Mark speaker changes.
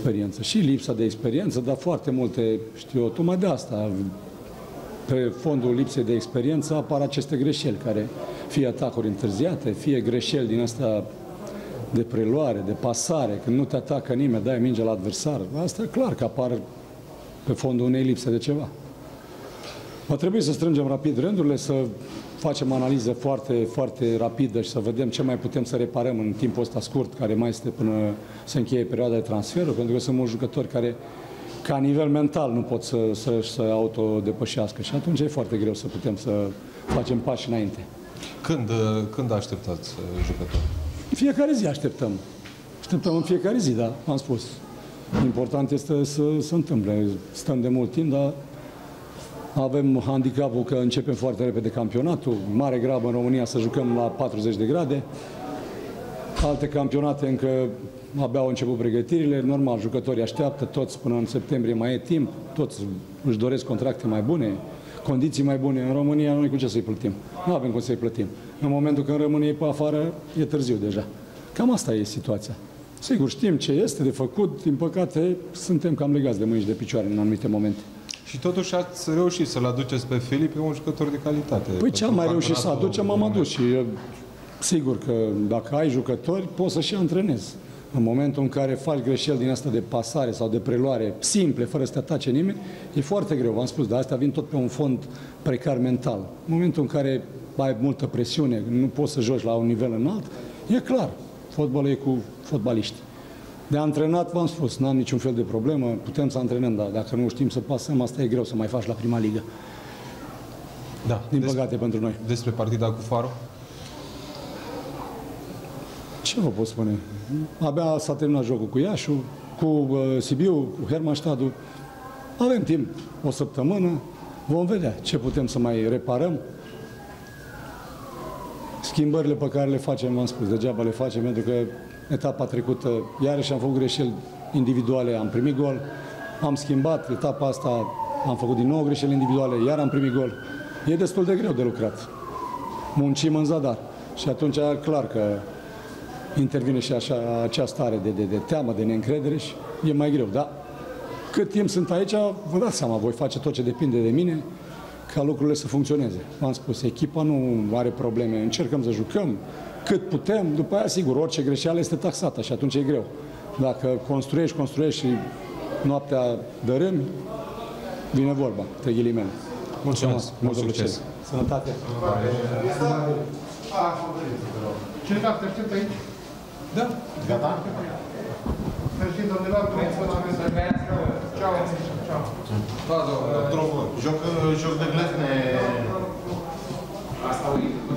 Speaker 1: experiență. Și lipsa de experiență, dar foarte multe, știu eu, tocmai de asta, pe fondul lipsei de experiență apar aceste greșeli, care fie atacuri întârziate, fie greșeli din asta de preluare, de pasare, când nu te atacă nimeni, dai mingea la adversar. Asta e clar că apar pe fondul unei lipse de ceva. Va trebui să strângem rapid rândurile, să facem analiză foarte, foarte rapidă și să vedem ce mai putem să reparăm în timpul ăsta scurt, care mai este până să încheie perioada de transferuri, pentru că sunt mulți jucători care ca nivel mental nu pot să, să, să autodepășească și atunci e foarte greu să putem să facem pași înainte.
Speaker 2: Când, când așteptați uh, jucători?
Speaker 1: Fiecare zi așteptăm. Așteptăm în fiecare zi, da, am spus. Important este să se întâmple. Stăm de mult timp, dar avem handicapul că începem foarte repede campionatul, mare grabă în România să jucăm la 40 de grade. Alte campionate încă abia au început pregătirile, normal, jucătorii așteaptă, toți până în septembrie mai e timp, toți își doresc contracte mai bune, condiții mai bune. În România noi cu ce să-i plătim? Nu avem cum să-i plătim. În momentul când rămâne ei pe afară, e târziu deja. Cam asta e situația. Sigur, știm ce este de făcut, din păcate suntem cam legați de mâini și de picioare în anumite momente.
Speaker 2: Și totuși ați reușit să-l aduceți pe Filip, e un jucător de calitate.
Speaker 1: Păi ce am mai reușit să aducem, am adus și sigur că dacă ai jucători, poți să și antrenezi. În momentul în care faci greșeli din asta de pasare sau de preluare simple, fără să te atace nimeni, e foarte greu, v-am spus, dar astea vin tot pe un fond precar mental. În momentul în care ai multă presiune, nu poți să joci la un nivel înalt, e clar, fotbalul e cu fotbaliști. De antrenat, v-am spus, n-am niciun fel de problemă, putem să antrenăm, dar dacă nu știm să pasăm, asta e greu să mai faci la prima ligă.
Speaker 2: Da.
Speaker 1: Din Des, păcate pentru noi.
Speaker 2: Despre partida cu Faro?
Speaker 1: Ce vă pot spune? Abia s-a terminat jocul cu Iașu, cu uh, Sibiu, cu Hermannstadtul. Avem timp, o săptămână, vom vedea ce putem să mai reparăm. Schimbările pe care le facem, v-am spus, degeaba le facem, pentru că etapa trecută, iarăși am făcut greșeli individuale, am primit gol, am schimbat, etapa asta am făcut din nou greșeli individuale, iar am primit gol. E destul de greu de lucrat. Muncim în zadar. Și atunci, clar că intervine și așa acea stare de, de, de teamă, de neîncredere și e mai greu. Dar cât timp sunt aici, vă dați seama, voi face tot ce depinde de mine ca lucrurile să funcționeze. V-am spus, echipa nu are probleme, încercăm să jucăm cât putem, după aia, sigur, orice greșeală este taxată și atunci e greu. Dacă construiești, construiești și noaptea dărâmi, vine vorba, între ghilimele.
Speaker 2: Mulțumesc, mult succes!
Speaker 1: Sănătate!
Speaker 3: Cine te aștept aici?
Speaker 2: Da.
Speaker 3: Gata? Mersi, domnilor, Ceau. Ceau.
Speaker 2: Da, domnule.
Speaker 3: Joc, joc de glezne.
Speaker 4: Asta uit.